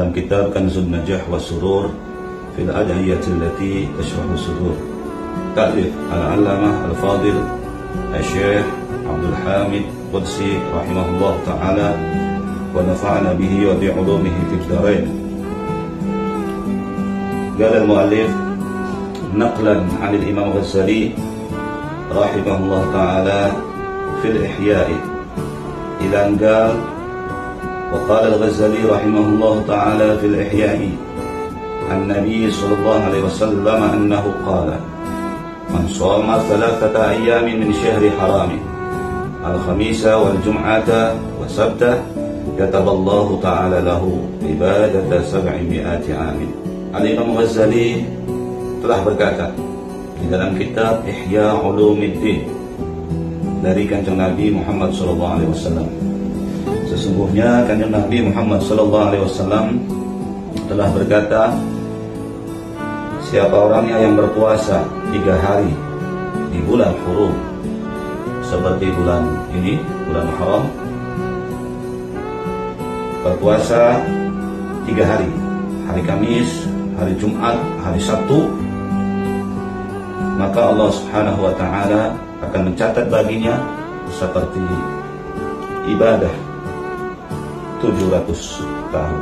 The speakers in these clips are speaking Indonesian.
dalam kitab Kanzun Najah wa Surur في الأدعية التي تشرح الصدور تألف العلامة الفاضل الشيخ عبد الحامد قدسي رحمه الله تعالى ونفعنا به وبعلومه في الدارين. قال المؤلف نقلا عن الإمام الغزالي رحمه الله تعالى في الإحياء إلى أن قال وقال الغزالي رحمه الله تعالى في الإحياء عن النبي صلى الله عليه وسلم أنه قال من صام ثلاثة أيام من شهر حرام الخميس والجمعة وسبته كتب الله تعالى له عبادة سبعمائة عام Al-Imam Ghazali telah berkata di dalam kitab Ihya Ulumiddin dari kanjeng Nabi Muhammad SAW. Sesungguhnya kanjeng Nabi Muhammad SAW telah berkata, siapa orangnya yang berpuasa tiga hari di bulan hurum seperti bulan ini, bulan Haram, berpuasa tiga hari, hari Kamis, hari Jumat, hari Sabtu, maka Allah Subhanahu wa taala akan mencatat baginya seperti ibadah 700 tahun.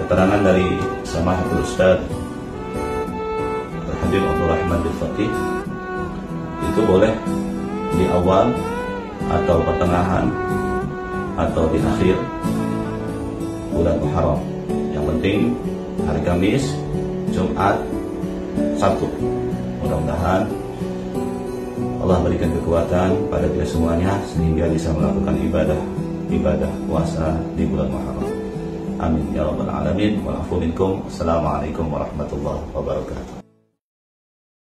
Keterangan dari Samahatul Ustaz Al-Hadir Abdul Rahman bin Fatih itu boleh di awal atau pertengahan atau di akhir bulan Muharram. Yang penting hari Kamis, Jumat, Sabtu. Mudah-mudahan Allah berikan kekuatan pada kita semuanya sehingga bisa melakukan ibadah ibadah puasa di bulan Muharram. Amin ya rabbal alamin. Wa minkum. Assalamualaikum warahmatullahi wabarakatuh.